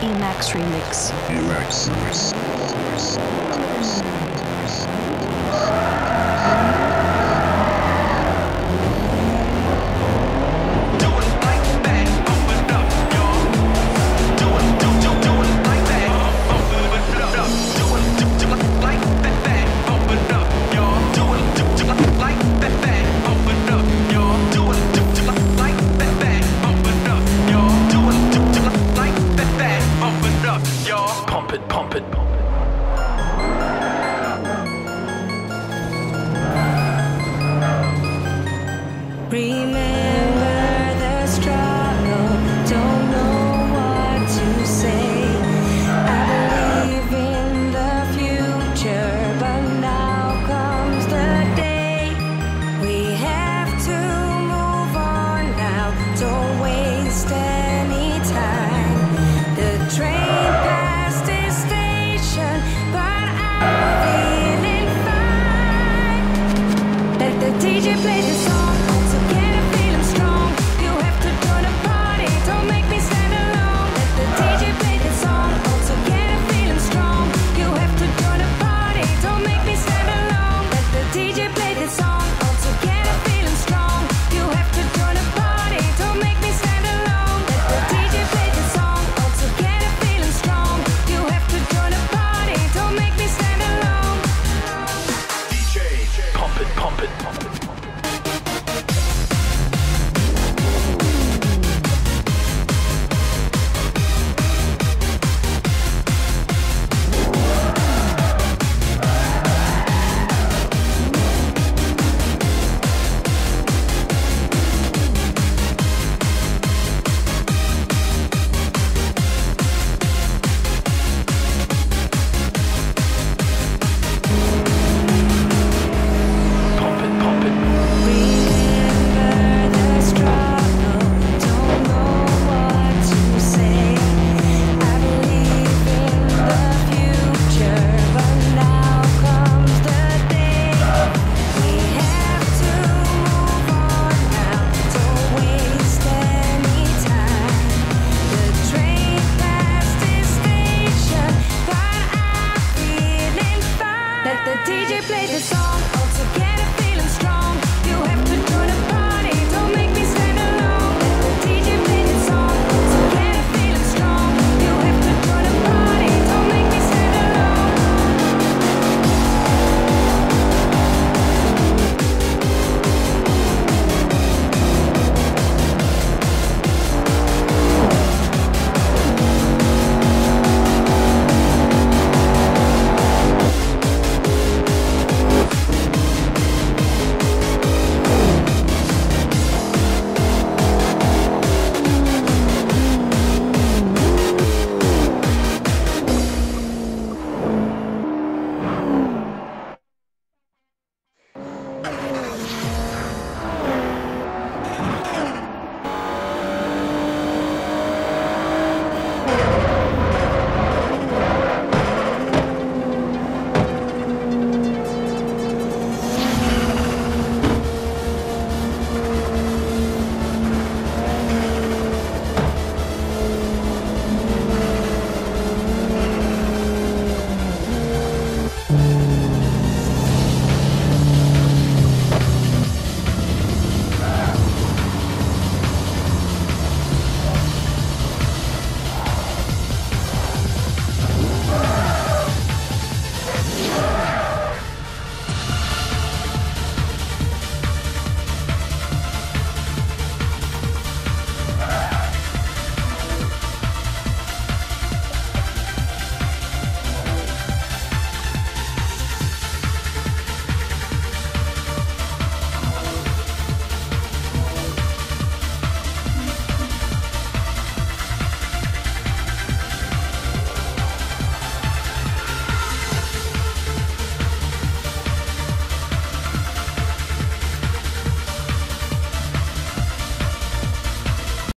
Emax Remix. Emax. Trompe, trompe, trompe.